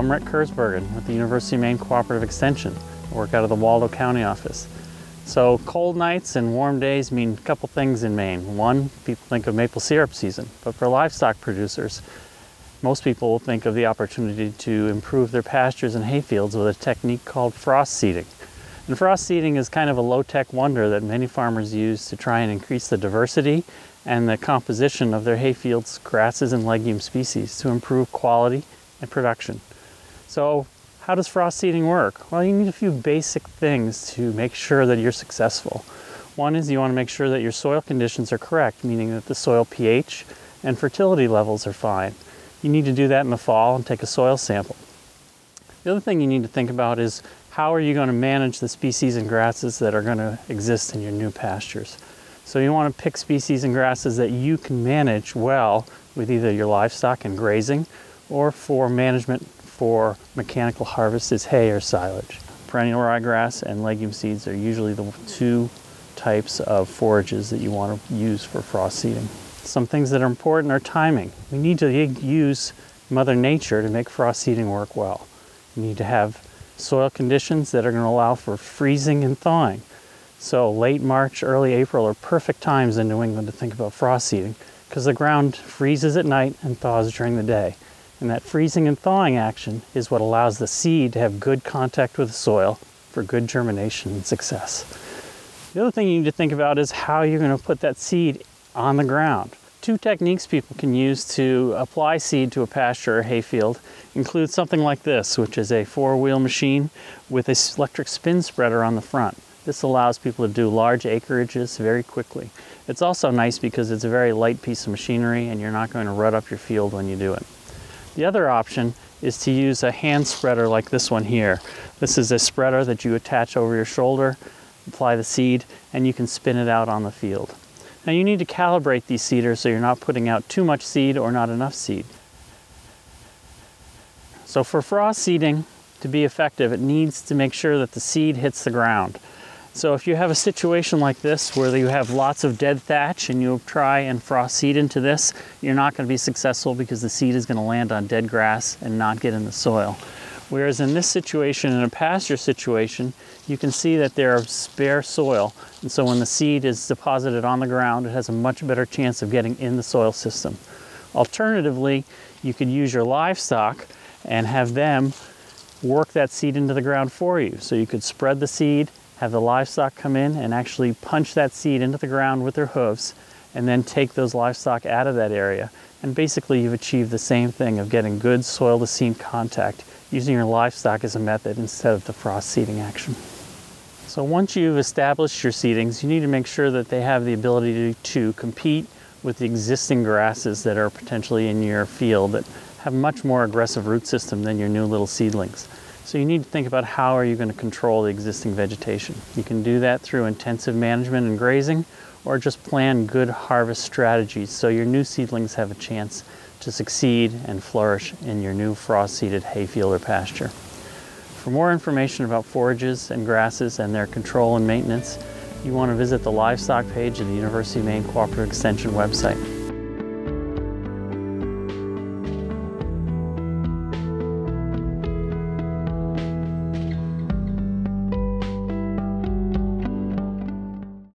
I'm Rick Kersbergen with the University of Maine Cooperative Extension. I work out of the Waldo County office. So cold nights and warm days mean a couple things in Maine. One, people think of maple syrup season, but for livestock producers, most people think of the opportunity to improve their pastures and hayfields with a technique called frost seeding. And frost seeding is kind of a low-tech wonder that many farmers use to try and increase the diversity and the composition of their hayfields, grasses, and legume species to improve quality and production. So how does frost seeding work? Well, you need a few basic things to make sure that you're successful. One is you want to make sure that your soil conditions are correct, meaning that the soil pH and fertility levels are fine. You need to do that in the fall and take a soil sample. The other thing you need to think about is how are you going to manage the species and grasses that are going to exist in your new pastures. So you want to pick species and grasses that you can manage well with either your livestock and grazing or for management for mechanical harvest is hay or silage. Perennial ryegrass and legume seeds are usually the two types of forages that you want to use for frost seeding. Some things that are important are timing. We need to use Mother Nature to make frost seeding work well. You need to have soil conditions that are going to allow for freezing and thawing. So late March, early April are perfect times in New England to think about frost seeding because the ground freezes at night and thaws during the day. And that freezing and thawing action is what allows the seed to have good contact with the soil for good germination and success. The other thing you need to think about is how you're going to put that seed on the ground. Two techniques people can use to apply seed to a pasture or hayfield include something like this, which is a four-wheel machine with an electric spin spreader on the front. This allows people to do large acreages very quickly. It's also nice because it's a very light piece of machinery and you're not going to rut up your field when you do it. The other option is to use a hand spreader like this one here. This is a spreader that you attach over your shoulder, apply the seed, and you can spin it out on the field. Now you need to calibrate these seeders so you're not putting out too much seed or not enough seed. So for frost seeding to be effective, it needs to make sure that the seed hits the ground. So if you have a situation like this where you have lots of dead thatch and you try and frost seed into this, you're not going to be successful because the seed is going to land on dead grass and not get in the soil. Whereas in this situation, in a pasture situation, you can see that there are spare soil. And so when the seed is deposited on the ground, it has a much better chance of getting in the soil system. Alternatively, you could use your livestock and have them work that seed into the ground for you. So you could spread the seed have the livestock come in and actually punch that seed into the ground with their hooves and then take those livestock out of that area. And basically you've achieved the same thing of getting good soil to seed contact using your livestock as a method instead of the frost seeding action. So once you've established your seedings, you need to make sure that they have the ability to, to compete with the existing grasses that are potentially in your field that have much more aggressive root system than your new little seedlings. So you need to think about how are you going to control the existing vegetation. You can do that through intensive management and grazing or just plan good harvest strategies so your new seedlings have a chance to succeed and flourish in your new frost-seeded hayfield or pasture. For more information about forages and grasses and their control and maintenance, you want to visit the livestock page of the University of Maine Cooperative Extension website.